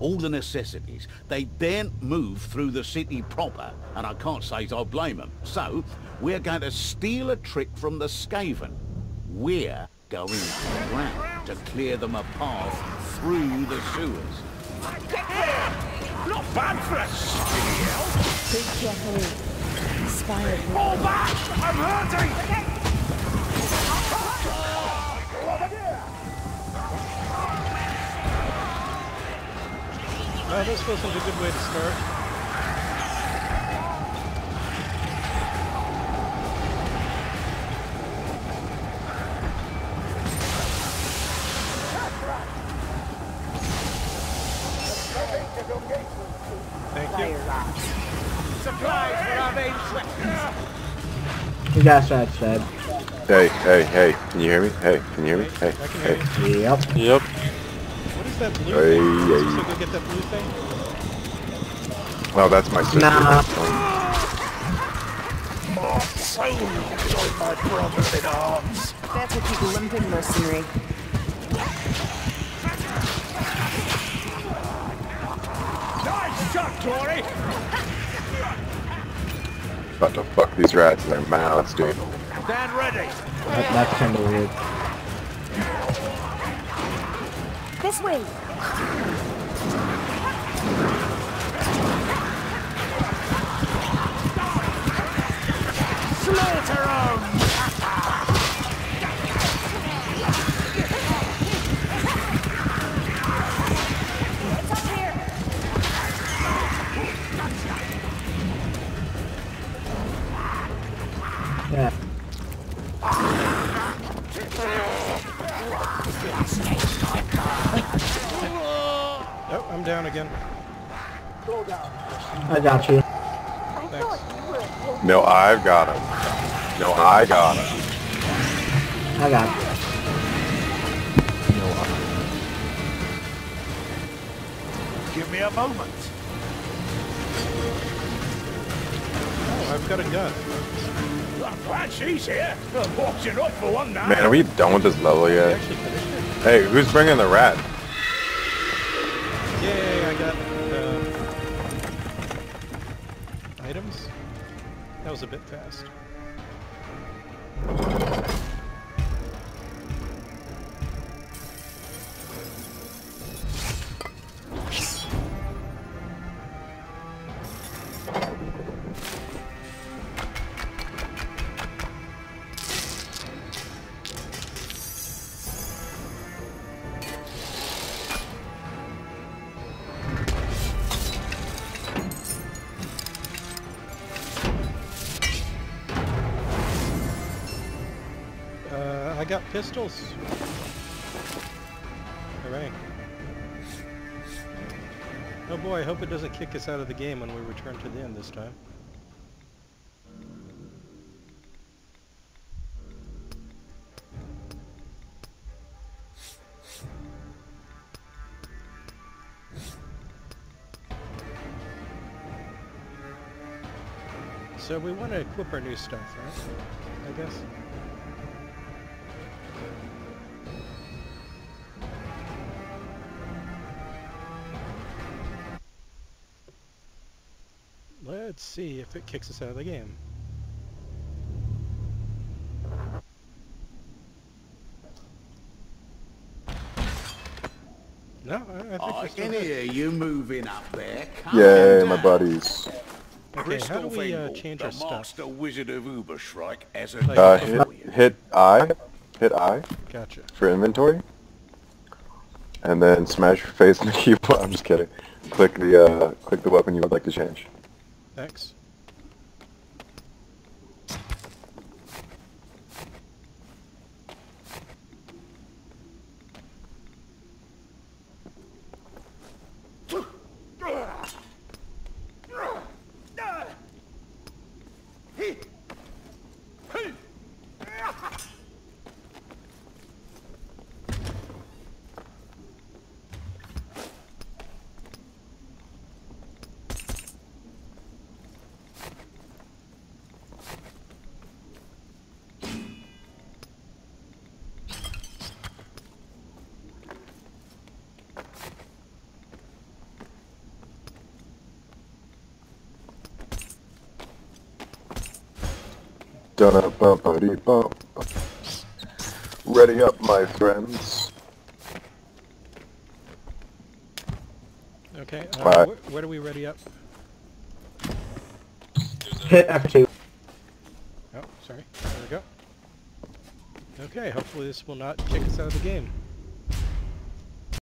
all the necessities. They daren't move through the city proper, and I can't say I blame them. So, we're going to steal a trick from the Skaven. We're going underground to clear them a path through the sewers. Not bad for a skinny elf. Tread carefully. Inspired. Fall back! I'm hurting! Well, this wasn't a good way to start. Thank you. Supplies for our main quest. You got shot, Chad. Hey, hey, hey, can you hear me? Hey, can you hear me? Hey, hey. hear. Yep. Yep. What is that blue Hey, thing? hey. So go get that blue thing? Oh, that's my sister. Nah. My soul join my brothers in arms. Better keep limping, mercenary. Nice shot, Tory! About to fuck these rats in their mouths, dude. Stand ready. That, that's kind of weird. This way. Slaughter 'em! It's. Yeah. Oh, I'm down again. I got you. Thanks. No, I've got him. No, I got him. I got you. No, Give me a moment. I've got a gun. I'm glad she's here. Up for one now. Man, are we done with this level yet? actually finished it. Hey, who's bringing the rat? Yay, I got uh, items. That was a bit fast. Got pistols. Hooray. Oh boy, I hope it doesn't kick us out of the game when we return to the end this time. So we want to equip our new stuff, right? I guess. Let's see if it kicks us out of the game. No, I, I think I we're can hear you moving up there. Calm Yay, down. my buddies. Okay, how do we uh, change the our stuff? master wizard of Ubersreik as a Like- Uh, hit, hit I, hit I Gotcha. for inventory, and then smash your face in the keyboard. I'm just kidding. Click the uh, click the weapon you would like to change. Thanks. Ready up, my friends. Okay, uh, Alright. wh- where do we ready up? Hit F2. Oh, sorry. There we go. Okay, hopefully this will not kick us out of the game.